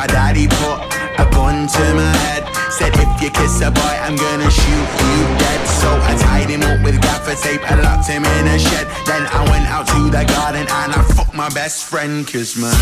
My daddy put a gun to my head. Said if you kiss a boy, I'm gonna shoot you dead. So I tied him up with gaffer tape and locked him in a shed. Then I went out to the garden and I fucked my best friend, cause my